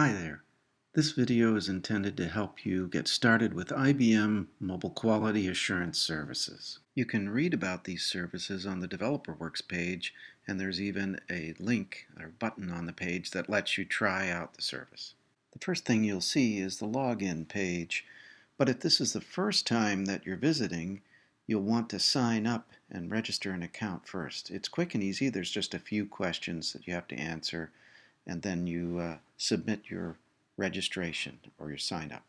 Hi there. This video is intended to help you get started with IBM Mobile Quality Assurance Services. You can read about these services on the developerWorks page, and there's even a link or button on the page that lets you try out the service. The first thing you'll see is the login page, but if this is the first time that you're visiting, you'll want to sign up and register an account first. It's quick and easy. There's just a few questions that you have to answer and then you uh, submit your registration or your sign up.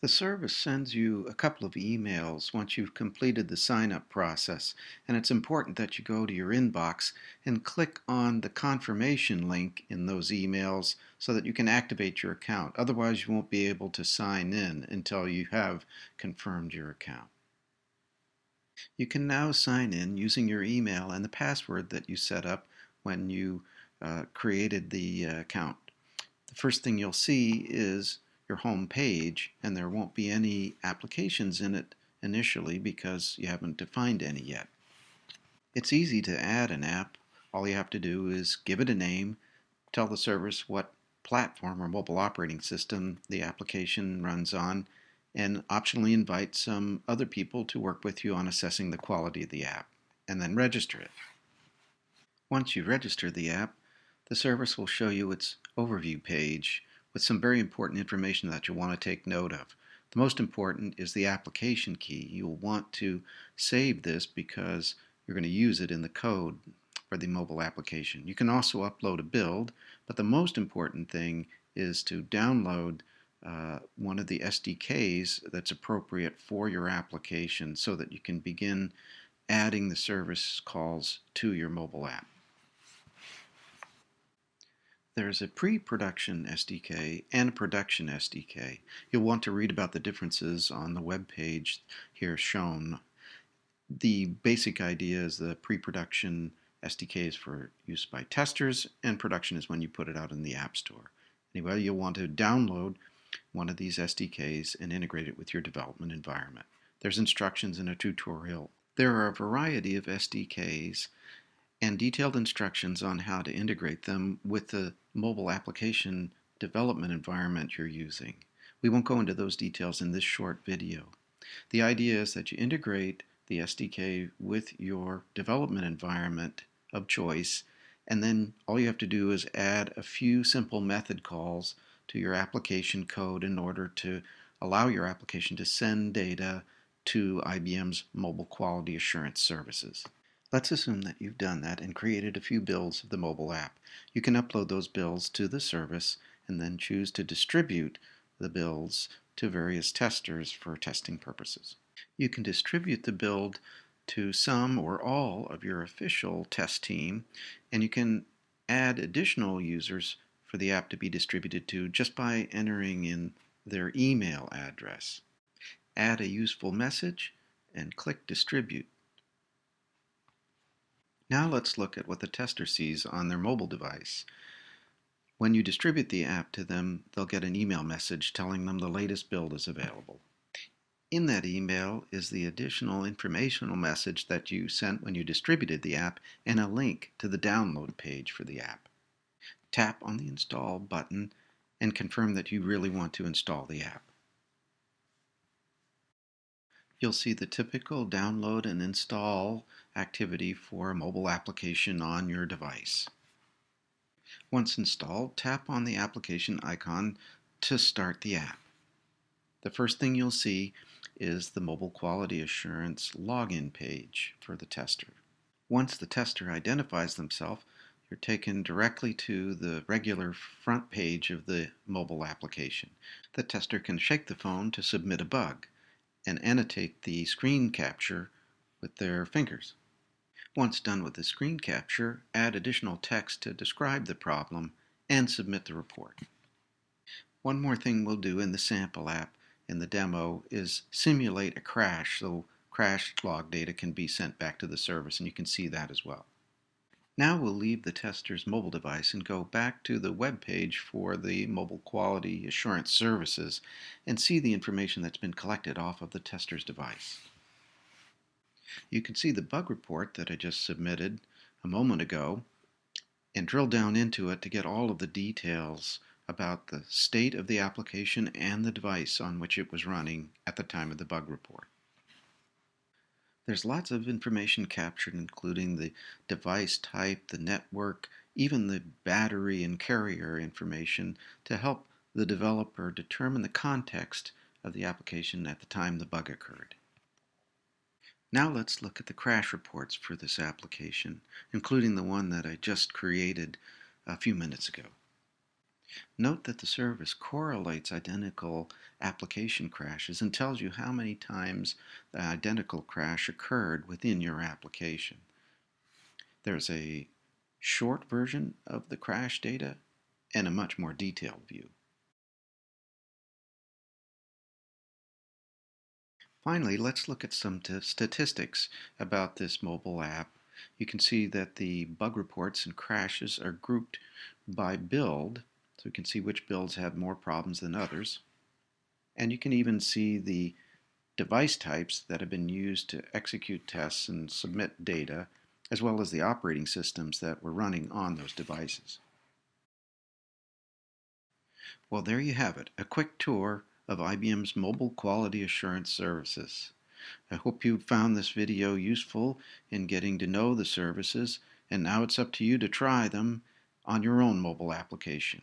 The service sends you a couple of emails once you've completed the sign up process, and it's important that you go to your inbox and click on the confirmation link in those emails so that you can activate your account. Otherwise, you won't be able to sign in until you have confirmed your account. You can now sign in using your email and the password that you set up when you uh, created the uh, account. The first thing you'll see is your home page, and there won't be any applications in it initially because you haven't defined any yet. It's easy to add an app. All you have to do is give it a name, tell the service what platform or mobile operating system the application runs on, and optionally invite some other people to work with you on assessing the quality of the app, and then register it. Once you register the app, the service will show you its overview page with some very important information that you'll want to take note of. The most important is the application key. You'll want to save this because you're going to use it in the code for the mobile application. You can also upload a build, but the most important thing is to download uh, one of the SDKs that's appropriate for your application so that you can begin adding the service calls to your mobile app. There's a pre-production SDK and a production SDK. You'll want to read about the differences on the web page here shown. The basic idea is the pre-production SDK is for use by testers, and production is when you put it out in the App Store. Anyway, you'll want to download one of these SDKs and integrate it with your development environment. There's instructions in a tutorial. There are a variety of SDKs and detailed instructions on how to integrate them with the mobile application development environment you're using. We won't go into those details in this short video. The idea is that you integrate the SDK with your development environment of choice, and then all you have to do is add a few simple method calls to your application code in order to allow your application to send data to IBM's mobile quality assurance services. Let's assume that you've done that and created a few builds of the mobile app. You can upload those builds to the service and then choose to distribute the builds to various testers for testing purposes. You can distribute the build to some or all of your official test team, and you can add additional users for the app to be distributed to just by entering in their email address. Add a useful message and click Distribute. Now let's look at what the tester sees on their mobile device. When you distribute the app to them, they'll get an email message telling them the latest build is available. In that email is the additional informational message that you sent when you distributed the app and a link to the download page for the app. Tap on the Install button and confirm that you really want to install the app. You'll see the typical download and install activity for a mobile application on your device. Once installed, tap on the application icon to start the app. The first thing you'll see is the Mobile Quality Assurance login page for the tester. Once the tester identifies themselves, you're taken directly to the regular front page of the mobile application. The tester can shake the phone to submit a bug and annotate the screen capture with their fingers. Once done with the screen capture, add additional text to describe the problem and submit the report. One more thing we'll do in the sample app in the demo is simulate a crash so crash log data can be sent back to the service and you can see that as well. Now we'll leave the tester's mobile device and go back to the web page for the Mobile Quality Assurance Services and see the information that's been collected off of the tester's device. You can see the bug report that I just submitted a moment ago and drill down into it to get all of the details about the state of the application and the device on which it was running at the time of the bug report. There's lots of information captured, including the device type, the network, even the battery and carrier information to help the developer determine the context of the application at the time the bug occurred. Now let's look at the crash reports for this application, including the one that I just created a few minutes ago. Note that the service correlates identical application crashes and tells you how many times the identical crash occurred within your application. There's a short version of the crash data and a much more detailed view. Finally, let's look at some statistics about this mobile app. You can see that the bug reports and crashes are grouped by build, so you can see which builds have more problems than others. And you can even see the device types that have been used to execute tests and submit data, as well as the operating systems that were running on those devices. Well, there you have it, a quick tour of IBM's Mobile Quality Assurance Services. I hope you found this video useful in getting to know the services, and now it's up to you to try them on your own mobile application.